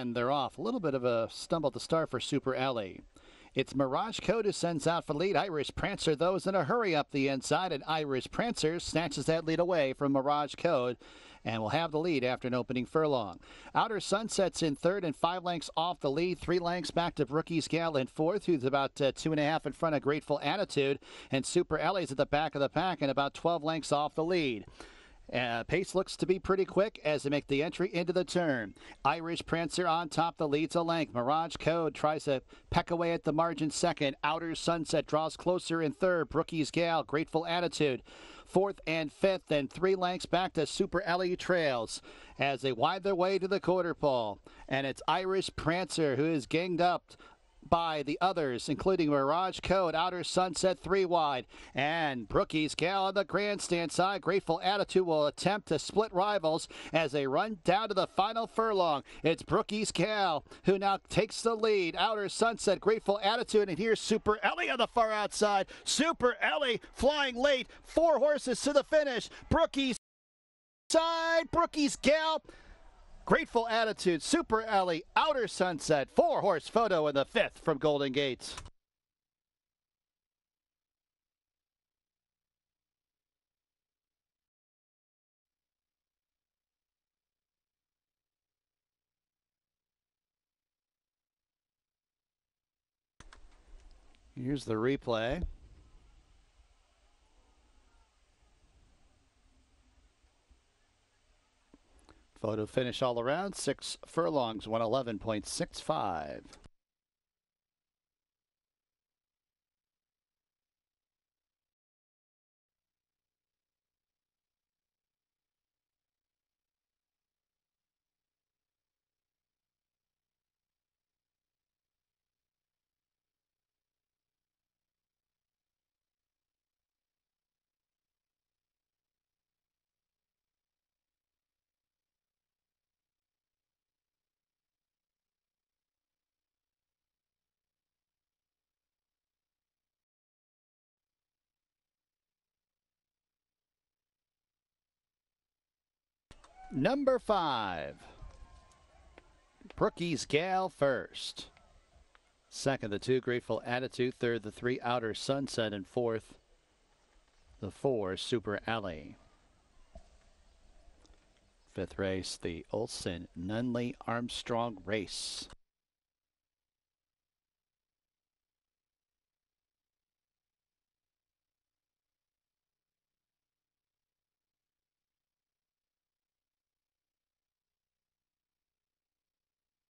And they're off. A little bit of a stumble to start for Super Ellie. It's Mirage Code who sends out for lead. Irish Prancer, though, is in a hurry up the inside, and Irish Prancer snatches that lead away from Mirage Code and will have the lead after an opening furlong. Outer Sunsets in third and five lengths off the lead. Three lengths back to Brookie's Gal in fourth, who's about uh, two and a half in front of Grateful Attitude. And Super Ellie's at the back of the pack and about 12 lengths off the lead. Uh, pace looks to be pretty quick as they make the entry into the turn. Irish Prancer on top, the leads a length. Mirage Code tries to peck away at the margin second. Outer Sunset draws closer in third. Brookie's Gal, Grateful Attitude. Fourth and fifth, and three lengths back to Super Ellie Trails as they wind their way to the quarter pole. And it's Irish Prancer who is ganged up by the others, including Mirage Code, Outer Sunset three wide, and Brookie's Gal on the grandstand side. Grateful Attitude will attempt to split rivals as they run down to the final furlong. It's Brookie's Gal who now takes the lead. Outer Sunset, Grateful Attitude, and here's Super Ellie on the far outside. Super Ellie flying late, four horses to the finish. Brookie's side, Brookie's Gal. Grateful Attitude, Super Ellie, Outer Sunset, four horse photo in the fifth from Golden Gates. Here's the replay. Photo finish all around, six furlongs, 111.65. Number five. Brookie's Gal first. Second, the two Grateful Attitude. Third, the three Outer Sunset. And fourth, the four Super Ellie. Fifth race, the Olson Nunley Armstrong race.